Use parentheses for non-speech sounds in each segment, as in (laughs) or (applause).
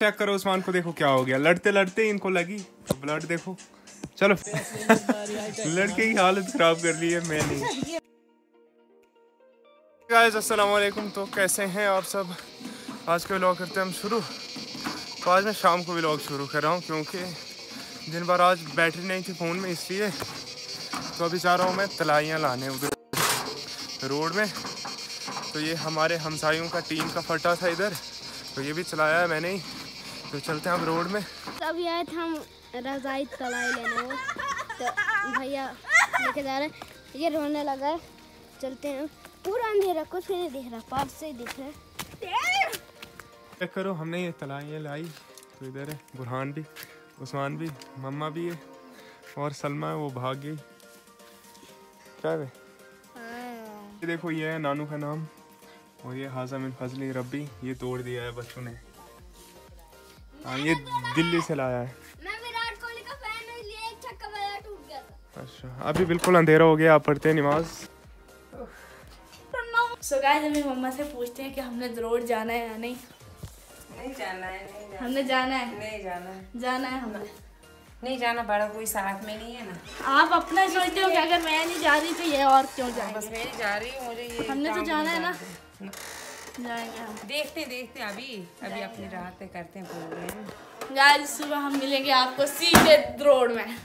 Check करो उस्मान को, देखो क्या हो गया। लड़ते लड़ते इनको लगी ब्लड देखो। चलो। (laughs) लड़के की हालत खराब कर ली है मैं नहीं गाइस अस्सलाम वालेकुम तो कैसे हैं आप सब? आज का व्लॉग करते हैं हम शुरू। तो आज मैं शाम को व्लॉग शुरू कर रहा हूँ, क्योंकि दिन भर आज बैटरी नहीं थी फ़ोन में, इसलिए तो अभी जा रहा हूँ मैं तलाइयाँ लाने उधर रोड में। तो ये हमारे हमसायों का टीम का फटा था इधर तो ये भी चलाया है मैंने ही। तो चलते हैं हम रोड में। अभी आए थे हम रजाई तलाई लेने। वो तो भैया लेके जा रहे हैं। ये रोने लगा है। चलते हैं। पूरा अंधेरा कुछ नहीं दिख रहा। पास से दिख रहा है। चेक करो हमने ये तलाइयाँ लाई। तो इधर है बुरहान भी उस्मान भी मम्मा भी है और सलमा है वो भाग गई। क्या है। ये देखो ये है नानू का नाम और ये हाजा मिन फजली रब्बी ये तोड़ दिया है बच्चों ने। हाँ ये दिल्ली से लाया है। मैं विराट कोहली का फ़ैन एक छक्का टूट गया था। अच्छा अभी बिल्कुल अंधेरा हो गया आप पढ़ते हैं नमाज़। सो गाइस अभी मम्मा से पूछते हैं कि हमने रोड जाना है या नहीं। नहीं जाना है नहीं जाना हमने जाना है। नहीं जाना है। जाना है हमने। नहीं जाना बड़ा कोई साथ में नहीं है ना। आप अपना सोचते हो कि अगर मैं नहीं जा रही तो ये और क्यों बस मैं ही जा रही हूँ मुझे ये हमने तो जाना है ना। जाएँगे। देखते देखते अभी अभी अपनी राह पे करते हैं प्रोग्राम गाइस सुबह हम मिलेंगे आपको सीधे रोड में।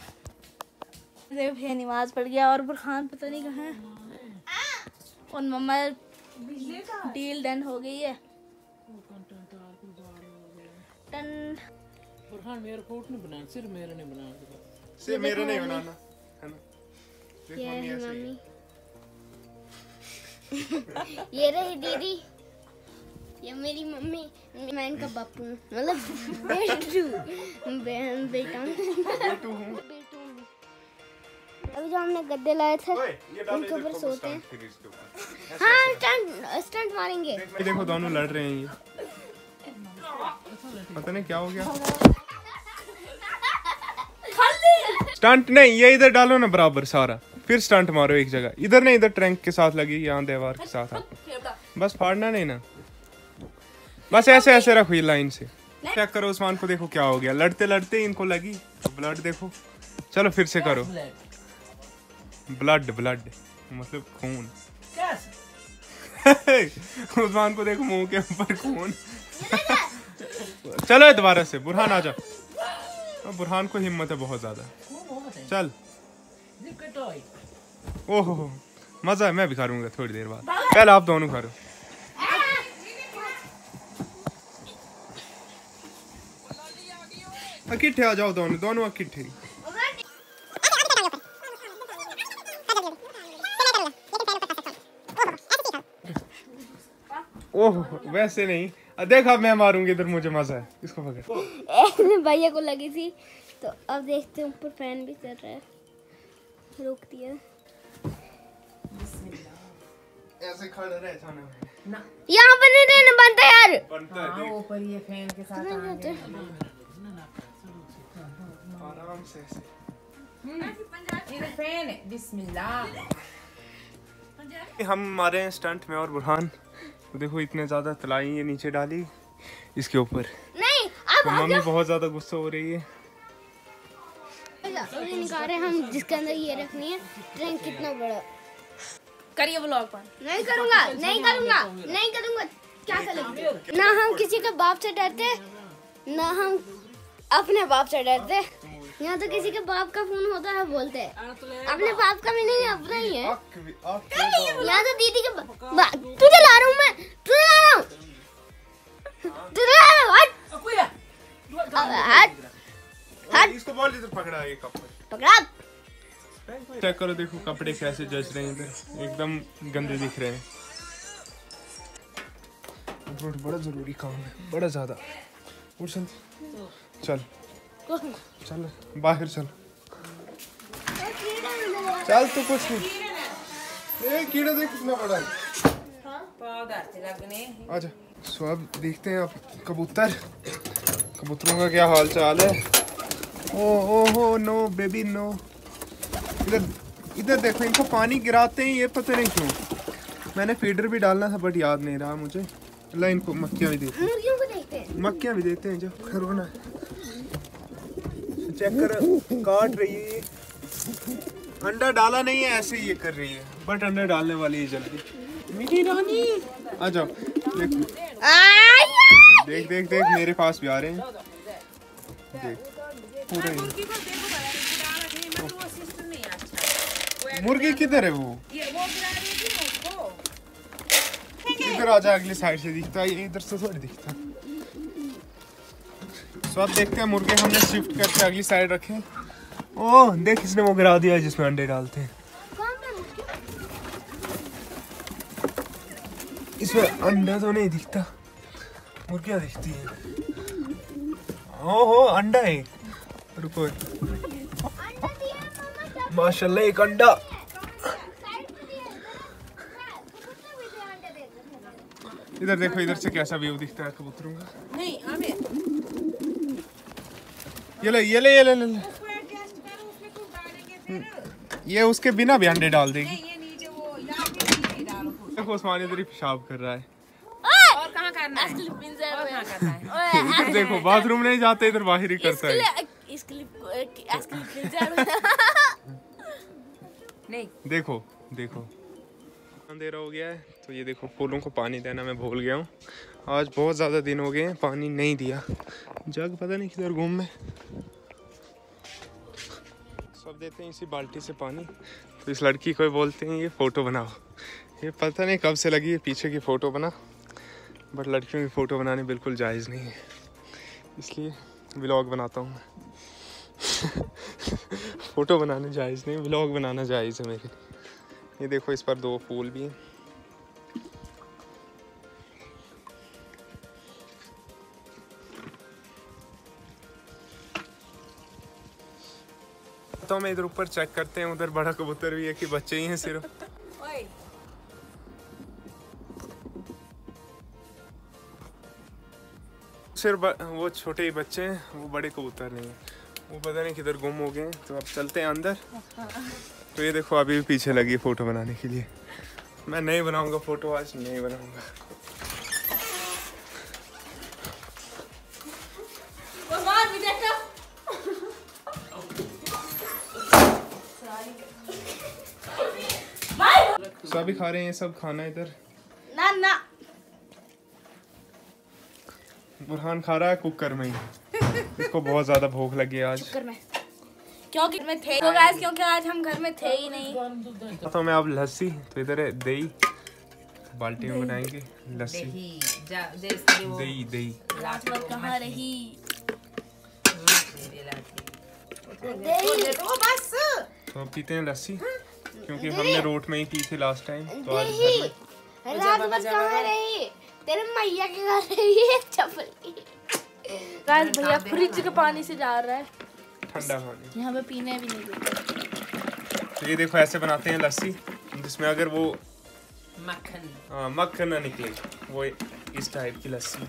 देखो भैया नमाज़ पढ़ गया और बुरहान पता नहीं कहाँ है। और मम्मा डील डन हो गई है। टन बुरहान मेरा फोट नहीं बनाना सिर्फ़ मेरा नहीं बनाना से मेरे नहीं बनाना है ना? ये मम्मी ऐसे मम्मी। (laughs) ये रही दीदी। ये मेरी मम्मी मैं इनका बापू मतलब (laughs) बेटू बहन बेटा बेटू हूँ। अभी जो हमने गद्दे लाए थे उनके ऊपर सोते हैं। हाँ स्टंट स्टंट मारेंगे। ये देखो दोनों लड़ रहे हैं ये। पता नहीं क्या हो गया। स्टंट नहीं ये इधर डालो ना बराबर सारा। फिर स्टंट मारो एक जगह। इधर नहीं इधर ट्रैंक के साथ लगी यहाँ दीवार के साथ। (laughs) बस फाड़ना नहीं ना। बस ऐसे ऐसे रखो ये लाइन से। चेक करो उस्मान को देखो क्या हो गया। लड़ते लड़ते इनको लगी। ब्लड देखो। चलो फिर से करो। ब्लड ब्लड मतलब खून। (laughs) उस्मान को देखो मुँह के ऊपर खून। (laughs) चलो दोबारा से। बुरहान आ जा बुरहान को हिम्मत है बहुत ज़्यादा। चल। ओहो। मज़ा है मैं भी करूँगा थोड़ी देर बाद। पहले आप दोनों करो इकट्ठे आ जाओ दोनों दोनों इकट्ठे ओह वैसे नहीं। देख अब मैं मारूँगी इधर मुझे मज़ा है। इसको पकड़। (laughs) भैया को लगी थी तो अब देखते हैं ऊपर फ़ैन भी चल रहा है। रोक दिया ऐसे खड़े रहे ना। यहाँ पर नहीं रहना बनता यार। बनता हाँ ऊपर ये फ़ैन के साथ आराम से ऐसे ये फ़ैन बिस्मिल्लाह हम मारे हैं स्टंट में और बुरहान। तो देखो इतने ज़्यादा तलाई ये नीचे डाली इसके ऊपर। नहीं अब तो मम्मी बहुत ज़्यादा गुस्सा हो रही है। निकाल हम जिसके अंदर ये रखनी है। ट्रेन कितना बड़ा। करिए ब्लॉग पर। नहीं करूँगा नहीं करूँगा नहीं करूँगा। क्या करेंगे? ना हम किसी के बाप से डरते ना हम अपने बाप से डरते। यहाँ तो किसी के बाप का फ़ोन होता है बोलते हैं। अपने बाप का भी नहीं अपना ही है। यहाँ तो दीदी के तुझे ला रहा हूँ मैं तुझे ला रहा हूँ। तुझे ला रहा हूँ हट। हट। हट। इसको बोल इधर पकड़ा ये कपड़े। पकड़ा। चेक करो देखो कपड़े कैसे जच रहे हैं इधर। एकदम गंदे दिख रहे हैं। बड़ा ज़रूरी काम है बड़ा ज़्यादा। उठ चल। चल बाहर चल। चल तो कुछ नहीं। कीड़ा देख कितना बड़ा है। पौधा से अब देखते हैं अब कबूतर। कबूतरों का क्या हाल चाल है? ओ ओ हो नो बेबी नो इधर इधर देखो इनको पानी गिराते हैं ये पता नहीं क्यों। मैंने फीडर भी डालना था बट याद नहीं रहा मुझे। अल्लाह इनको मक्खियाँ भी देती हैं। मक्खियाँ भी देते हैं जब खरोना चेक कर काट रही है अंडा डाला नहीं है ऐसे ही ये कर रही है। बट अंडा डालने वाली है जल्दी। मेरी रानी। आ जाओ। देख। देख देख देख मेरे पास भी आ रहे हैं। देख। पूरे ही। मुर्गी है है किधर है वो? इधर आ जा अगली साइड से दिखता है इधर से थोड़ी दिखता सो अब देखते हैं, मुर्गे हमने शिफ्ट करके अगली साइड रखे ओह देख, इसने वो गिरा दिया, जिसमें अंडे डालते हैं। इसमें अंडा तो नहीं दिखता। मुर्गियाँ दिखती है। ओहो, अंडा है। रुको। माशाल्लाह, एक अंडा। इधर देखो, इधर से कैसा व्यू दिखता है, कबूतरों का नहीं हमें ये ले ये ले ये ले, ले, ले। ये उसके बिना भी अंडे डाल देगी। देखो उस्मान ही पेशाब कर रहा है। और कहाँ करना है? और कहाँ करना है? देखो बाथरूम नहीं जाते इधर बाहर ही करता है। इस नहीं। देखो देखो। अंधेरा हो गया है तो ये देखो फूलों को पानी देना मैं भूल गया हूँ। आज बहुत ज़्यादा दिन हो गए हैं पानी नहीं दिया। जग पता नहीं किधर घूम में। सब देते हैं इसी बाल्टी से पानी। तो इस लड़की को बोलते हैं, ये फ़ोटो बनाओ। ये पता नहीं कब से लगी है, पीछे की फ़ोटो बना। बट लड़कियों की फ़ोटो बनानी बिल्कुल जायज़ नहीं है। इसलिए व्लॉग बनाता हूँ मैं। (laughs) फ़ोटो बनाने जायज़ नहीं, व्लॉग बनाना जायज़ है मेरे ये देखो, इस पर दो फूल भी हैं। तो मैं इधर ऊपर चेक करते हैं उधर बड़ा कबूतर भी है कि बच्चे ही हैं सिर्फ़। सिर्फ़ वो छोटे ही बच्चे हैं वो बड़े कबूतर नहीं है। वो पता नहीं किधर गुम हो गए तो अब चलते हैं अंदर। तो ये देखो अभी भी पीछे लगी फ़ोटो बनाने के लिए। मैं नहीं बनाऊँगा फ़ोटो आज नहीं बनाऊँगा। अभी खा रहे हैं सब खाना इधर। ना ना। बुरहान खा रहा है कुकर में ही। इसको बहुत ज़्यादा भूख लगी आज। घर में। क्योंकि मैं थे तो गाइस क्योंकि आज हम घर में थे ही नहीं। तो मैं अब लस्सी तो इधर है दही। बाल्टी में बनाएँगे लस्सी। दही जा जैसे वो। दही कहाँ रही? वो बस। तो पीते हैं लस्सी। क्योंकि हमने रोट में ही पी थी लास्ट टाइम तो आज घर में रात भर कहाँ रही। तेरे मैया के घर रही है चपल की। गाइस भैया फ्रिज के पानी से जा रहा है। ठंडा पानी। यहाँ पे पीने भी नहीं देते। तो ये देखो ऐसे बनाते हैं लस्सी जिसमें अगर वो मक्खन। आ, मक्खन ना निकले। वो इस टाइप की लस्सी।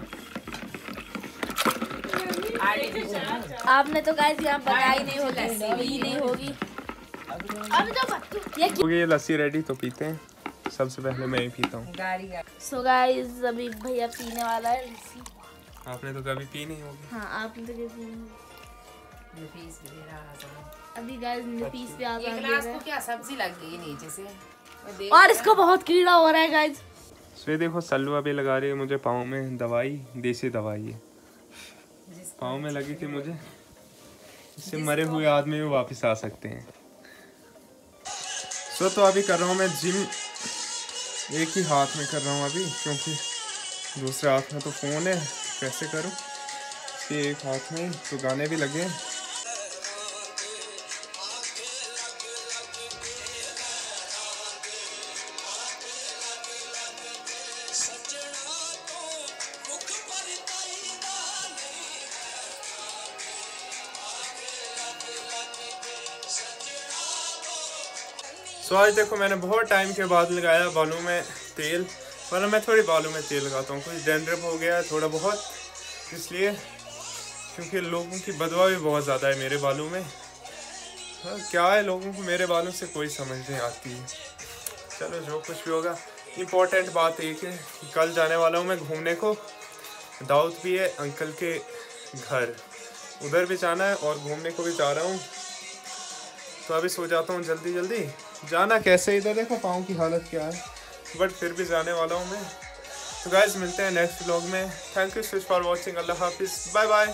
आपने तो गाइस यहाँ बनाई नहीं होगी नहीं होगी। हो गई ये लस्सी रेडी तो पीते हैं। सबसे पहले मैं ही पीता हूँ। गाड़ी गाड़ी सो गाइस अभी भैया पीने वाला है लस्सी। आपने तो कभी पी नहीं होगी। हाँ आपने तो कभी पी नहीं अभी गाइस पीस पे ये आसान दे को क्या सब्ज़ी लग गई नीचे से? मैं और इसको बहुत कीड़ा हो रहा है गाइस ये देखो सलवा भी लगा रही है मुझे पाँव में दवाई देसी दवाई है पाँव में लगी थी मुझे। इससे मरे हुए आदमी भी वापस आ सकते हैं। सो तो अभी कर रहा हूँ मैं जिम। एक ही हाथ में कर रहा हूँ अभी, क्योंकि दूसरे हाथ में तो फ़ोन है, कैसे करूँ? एक हाथ में तो गाने भी लगे सो आज देखो मैंने बहुत टाइम के बाद लगाया बालों में तेल वरना मैं थोड़ी बालों में तेल लगाता हूँ। कुछ डेंड्रफ हो गया है थोड़ा बहुत इसलिए क्योंकि लोगों की बदवा भी बहुत ज़्यादा है मेरे बालों में। हाँ, क्या है लोगों को मेरे बालों से कोई समझ नहीं आती। है चलो जो कुछ भी होगा। इम्पोर्टेंट बात एक है कल जाने वाला हूँ मैं घूमने को। दाऊद भी है अंकल के घर। उधर भी जाना है और घूमने को भी जा रहा हूँ। तो अभी सो जाता हूँ जल्दी जल्दी जाना कैसे इधर? देखो पाँव की हालत क्या है। बट फिर भी जाने वाला हूँ मैं। तो गाइज़ मिलते हैं नेक्स्ट ब्लॉग में। Thank you so for watching अल्लाह हाफिज़। Bye bye